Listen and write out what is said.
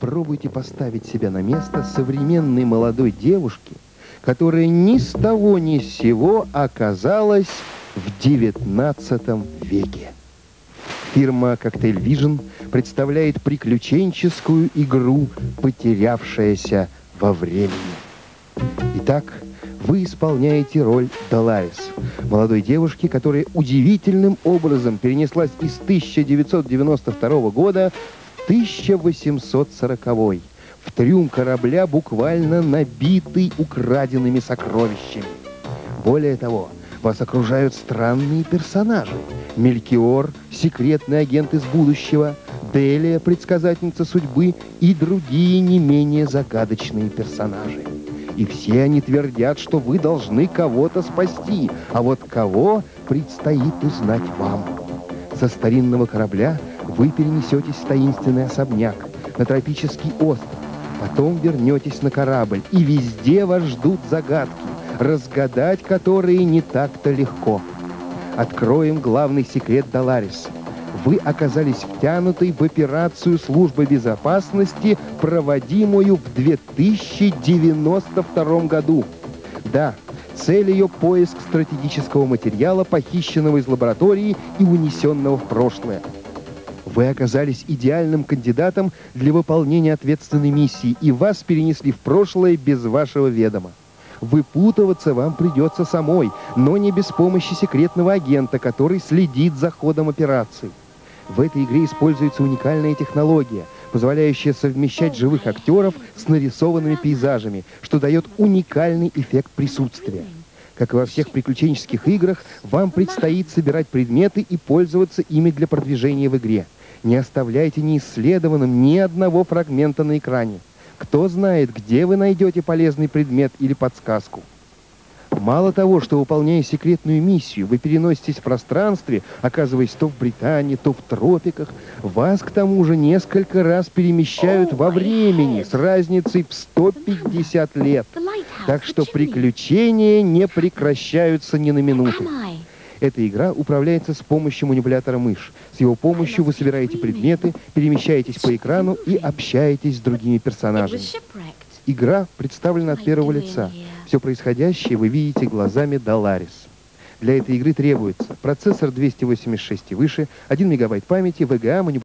Попробуйте поставить себя на место современной молодой девушки, которая ни с того ни с сего оказалась в XIX веке. Фирма Cocktail Vision представляет приключенческую игру «Потерявшаяся во времени». Итак, вы исполняете роль Доларис, молодой девушки, которая удивительным образом перенеслась из 1992 года 1840 в трюм корабля, буквально набитый украденными сокровищами. Более того, вас окружают странные персонажи. Мелькиор, секретный агент из будущего, Делия, предсказательница судьбы и другие не менее загадочные персонажи. И все они твердят, что вы должны кого-то спасти, а вот кого предстоит узнать вам. Со старинного корабля вы перенесетесь в таинственный особняк, на тропический остров, потом вернетесь на корабль, и везде вас ждут загадки, разгадать которые не так-то легко. Откроем главный секрет Доларис. Вы оказались втянутой в операцию службы безопасности, проводимую в 2092 году. Да, цель ее поиск стратегического материала, похищенного из лаборатории и унесенного в прошлое. Вы оказались идеальным кандидатом для выполнения ответственной миссии, и вас перенесли в прошлое без вашего ведома. Выпутываться вам придется самой, но не без помощи секретного агента, который следит за ходом операции. В этой игре используется уникальная технология, позволяющая совмещать живых актеров с нарисованными пейзажами, что дает уникальный эффект присутствия. Как и во всех приключенческих играх, вам предстоит собирать предметы и пользоваться ими для продвижения в игре. Не оставляйте неисследованным ни одного фрагмента на экране. Кто знает, где вы найдете полезный предмет или подсказку. Мало того, что выполняя секретную миссию, вы переноситесь в пространстве, оказываясь то в Британии, то в тропиках, вас к тому же несколько раз перемещают во времени с разницей в 150 лет. Так что приключения не прекращаются ни на минуту. Эта игра управляется с помощью манипулятора мышь. С его помощью вы собираете предметы, перемещаетесь по экрану и общаетесь с другими персонажами. Игра представлена от первого лица. Все происходящее вы видите глазами Доларис. Для этой игры требуется процессор 286 и выше, 1 мегабайт памяти, VGA, манипулятор,